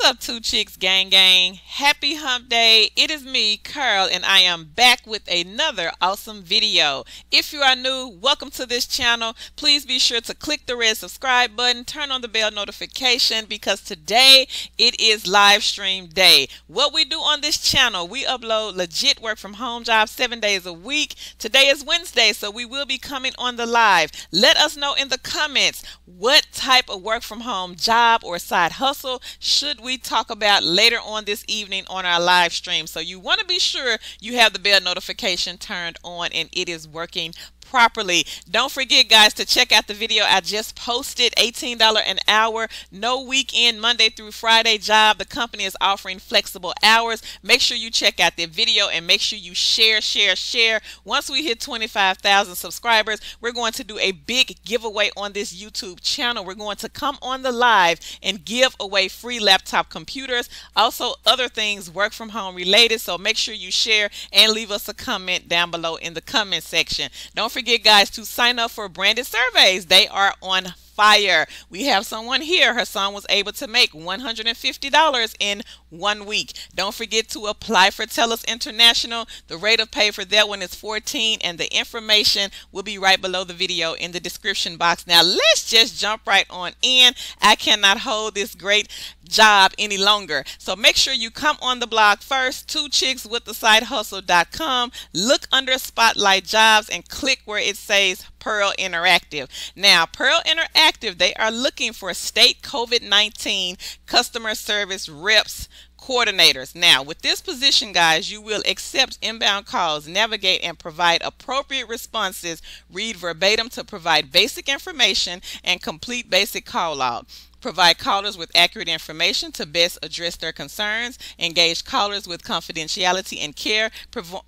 What's up, Two Chicks Gang Gang? Happy Hump Day. It is me, Carol, and I am back with another awesome video. If you are new, welcome to this channel. Please be sure to click the red subscribe button, turn on the bell notification because today it is live stream day. What we do on this channel, we upload legit work from home jobs seven days a week. Today is Wednesday, so we will be coming on the live. Let us know in the comments what type of work from home job or side hustle should we talk about later on this evening on our live stream. So you want to be sure you have the bell notification turned on and it is working properly. Don't forget, guys, to check out the video I just posted $18 an hour, no weekend, Monday through Friday job. The company is offering flexible hours. Make sure you check out the video and make sure you share, share, share. Once we hit 25,000 subscribers, we're going to do a big giveaway on this YouTube channel. We're going to come on the live and give away free laptop computers, also other things work from home related. So make sure you share and leave us a comment down below in the comment section. Don't forget forget, guys, to sign up for branded surveys. They are on fire. We have someone here. Her son was able to make $150 in one week. Don't forget to apply for TELUS International. The rate of pay for that one is 14 and the information will be right below the video in the description box. Now let's just jump right on in. I cannot hold this great job any longer. So make sure you come on the blog first, two chicks with the side hustle.com. Look under spotlight jobs and click where it says Pearl Interactive. Now, Pearl Interactive, they are looking for state COVID-19 customer service reps coordinators. Now, with this position, guys, you will accept inbound calls, navigate and provide appropriate responses, read verbatim to provide basic information, and complete basic call log provide callers with accurate information to best address their concerns, engage callers with confidentiality and care,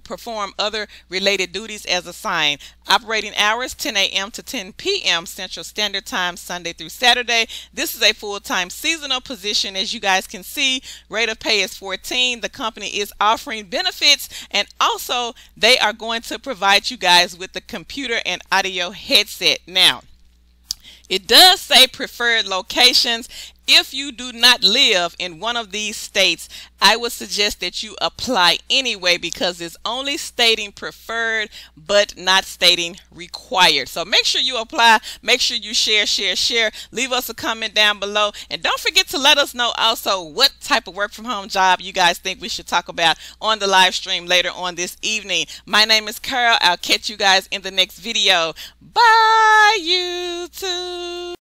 perform other related duties as assigned. Operating hours 10 a.m. to 10 p.m. Central Standard Time, Sunday through Saturday. This is a full-time seasonal position. As you guys can see, rate of pay is 14. The company is offering benefits and also they are going to provide you guys with the computer and audio headset. Now, it does say preferred locations. If you do not live in one of these states, I would suggest that you apply anyway because it's only stating preferred but not stating required. So make sure you apply. Make sure you share, share, share. Leave us a comment down below. And don't forget to let us know also what type of work from home job you guys think we should talk about on the live stream later on this evening. My name is Carol. I'll catch you guys in the next video. Bye, YouTube.